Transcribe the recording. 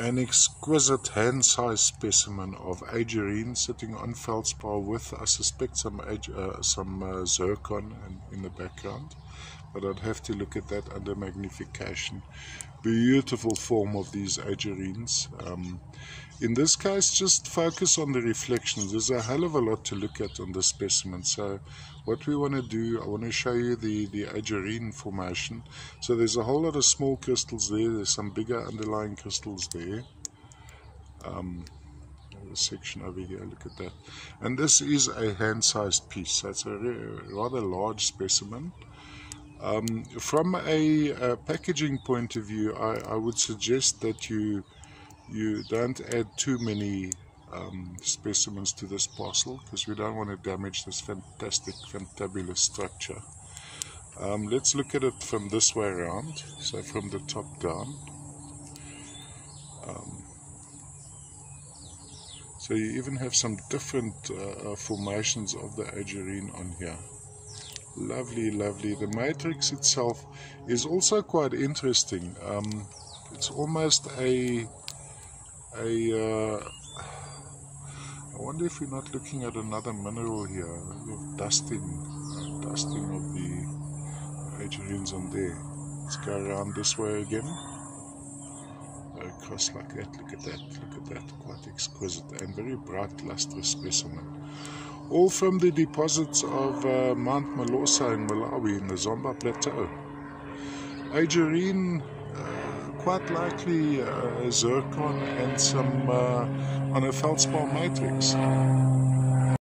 an exquisite hand-sized specimen of aegirine sitting on feldspar with, I suspect, some, uh, some uh, zircon in, in, the background. But I'd have to look at that under magnification. Beautiful form of these aegirines. Um, in this case, just focus on the reflections. There's a hell of a lot to look at on this specimen. So what we want to do, I want to show you the, the aegirine formation. So there's a whole lot of small crystals there. There's some bigger underlying crystals there. Um, section over here, look at that. And this is a hand-sized piece. So it's a rather large specimen. Um, from a, packaging point of view, I, I would suggest that you you don't add too many um, specimens to this parcel because we don't want to damage this fantastic, fantabulous structure. Um, let's look at it from this way around, so from the top down. Um, so you even have some different uh, uh formations of the aegirine on here. Lovely, lovely. The matrix itself is also quite interesting. Um, it's almost a I, uh, I wonder if we're not looking at another mineral here, of dusting, dusting of the aegirines on there. Let's go around this way again. Across like that, look at that, look at that, quite exquisite and very bright lustrous specimen. All from the deposits of uh, Mount Malosa in Malawi in the Zomba Plateau. Aegirine quite likely uh, zircon and some uh, on a feldspar matrix.